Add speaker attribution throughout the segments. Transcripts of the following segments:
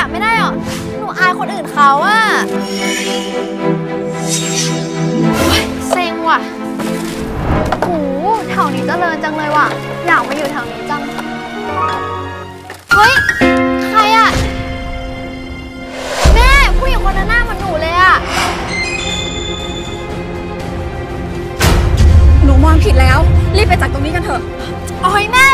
Speaker 1: อะไม่ได้หรอ หนูอายคนอื่นเขาอะเฮ้ยเซ็งว่ะโหแถวนี้เจริญจังเลยว่ะ อยากมาอยู่แถวนี้จัง เฮ้ย ใครอะแม่ผู้หญิงคนนั้นหน้าเหมือนหนูเลยอะ
Speaker 2: หนูมองผิดแล้ว รีบไปจากตรงนี้กันเถอะ
Speaker 1: โอ้ยแม่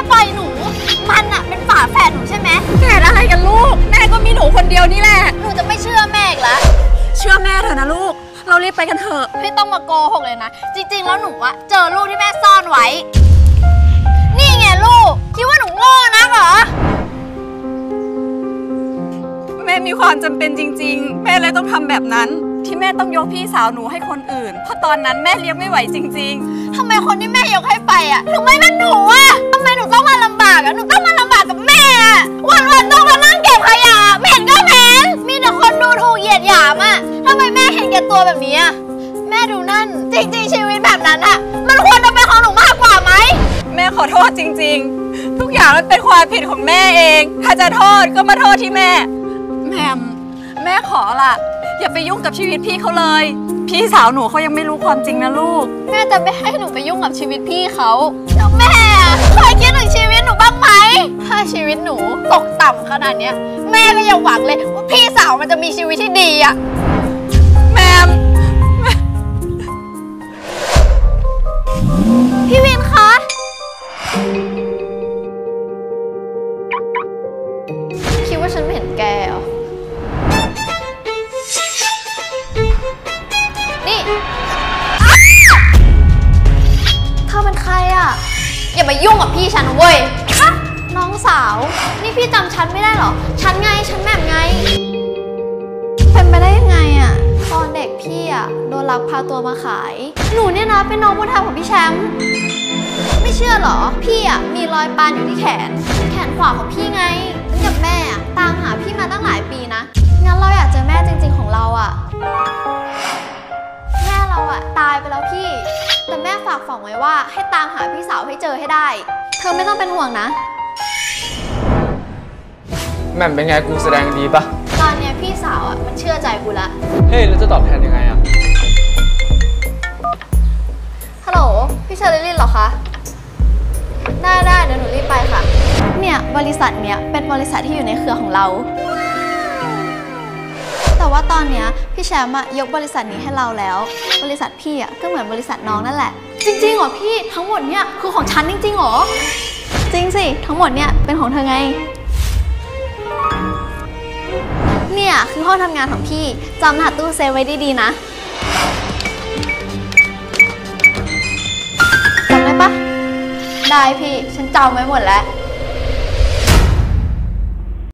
Speaker 1: เรา
Speaker 2: รีบไปกันเถอะ
Speaker 1: ไม่ต้องมาโกหกเลยนะ จริง ๆ แล้วหนูอะเจอลูกที่แม่ซ่อนไว้ นี่ไงลูก คิดว่าหนูโง่นักเหรอ
Speaker 2: แม่มีความจำเป็นจริง ๆ แม่เลยต้องทำแบบนั้น ที่แม่ต้องยกพี่สาวหนูให้คนอื่น เพราะตอนนั้นแม่เลี้ยงไม่ไหวจริง
Speaker 1: ทำไมคนที่แม่ยกให้ไปอะถึงไม่เป็นหนูอะทำไมหนูต้องมาลำบากอะหนูต้อง
Speaker 2: ษจริง ๆ ทุกอย่างมันเป็นความผิดของแม่เอง ถ้าจะโทษก็มาโทษที่แม่ แม่มแม่ขอละอย่าไปยุ่งกับชีวิตพี่เขาเลย พี่สาวหนูเขายังไม่รู้ความจริงนะลูก
Speaker 1: แม่จะไม่ให้หนูไปยุ่งกับชีวิตพี่เขาแล้วแม่เคยคิดถึงชีวิตหนูบ้างไหม ถ้าชีวิตหนูตกต่ำขนาดเนี้ย แม่ก็ยังหวังเลยว่าพี่สาวมันจะมีชีวิตที่ดีอะ
Speaker 2: แม่
Speaker 1: ว่าฉันไม่เห็นแกเหรอ นี่เธอเป็นใครอะ อย่ามายุ่งกับพี่ฉันนะเว้ยฮะน้องสาว นี่พี่จำฉันไม่ได้เหรอ ฉันไง ฉันแหม่มไง เป็นไปได้ยังไงอะ ตอนเด็กพี่อะโดนลักพาตัวมาขาย หนูเนี่ยนะเป็นน้องบุญธรรมของพี่แชมป์ ไม่เชื่อเหรอ พี่อะมีรอยปานอยู่ที่แขน แขนขวาของพี่ไง แล้วพี่ แต่แม่ฝากฝังไว้ว่าให้ตามหาพี่สาวให้เจอให้ได้ เธอไม่ต้องเป็นห่วงนะ
Speaker 3: แหม่มเป็นไงกูแสดงดีปะ
Speaker 1: ตอนเนี้ยพี่สาวอะมันเชื่อใจกูละ
Speaker 3: เฮ้ยแล้วจะตอบแทนยังไงอะ
Speaker 1: ฮัลโหล พี่เชอร์ลินเหรอคะ ได้ได้เดี๋ยวหนูรีบไปค่ะ เนี่ยบริษัทเนี้ยเป็นบริษัทที่อยู่ในเครือของเรา แต่ว่าตอนเนี้ยพี่แชมป์อะยกบริษัทนี้ให้เราแล้ว บริษัทพี่อะก็เหมือนบริษัทน้องนั่นแหละ จริงๆเหรอพี่ทั้งหมดเนี่ยคือของฉันจริงๆเหรอ จริงสิทั้งหมดเนี่ยเป็นของเธอไง เนี่ยคือห้องทำงานของพี่จำรหัสตู้เซฟไว้ดีๆนะจำได้ปะได้พี่ฉันจำไว้หมดแล้ว